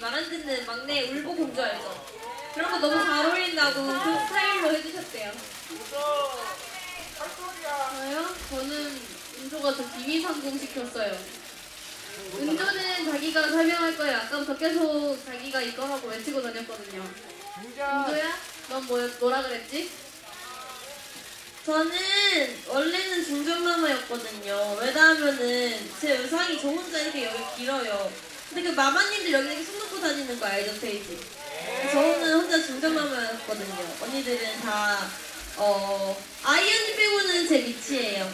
말 안 듣는 막내 울보 공주 알죠? 그런 거 너무 잘 어울린다고 그 스타일로 해주셨대요. 저요? 저는 은조가 저 비밀 상공 시켰어요. 은조는 자기가 설명할 거예요. 아까부터 계속 자기가 이거라고 외치고 다녔거든요. 은조야? 넌 뭐, 뭐라 그랬지? 저는 원래는 중전마마였거든요. 왜냐하면은 제 의상이 저 혼자 이렇게 여기 길어요. 근데 그 마마님들 여기 이렇게 손 놓고 다니는 거 알죠, 페이지? 저는 혼자 중전마마였거든요. 언니들은 다, 어, 아이 언니 빼고는 제 밑이에요.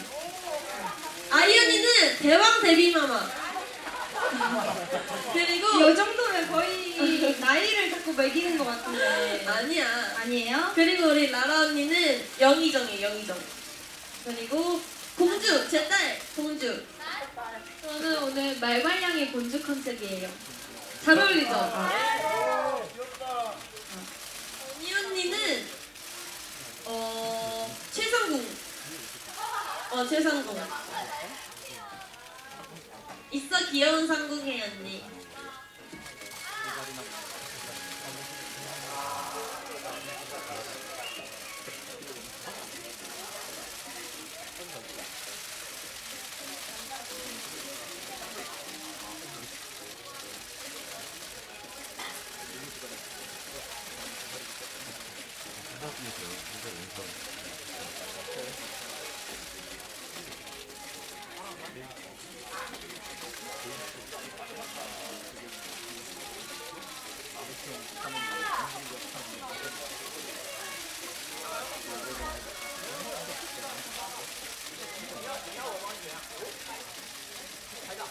아이 언니는 대왕 데뷔마마. 그리고 이 정도면 거의 나이를 자꾸 매기는 것 같은데. 아니야. 아니에요? 그리고 우리 라라 언니는 영희정이에요, 영희정. 그리고 공주, 제 딸, 공주. 저는 오늘 말말량의 본주 컨셉이에요. 잘 어울리죠? 언니 언니는, 어, 최상궁. 어, 최상궁. 있어 귀여운 상궁해, 언니. かっていいですよ。台长。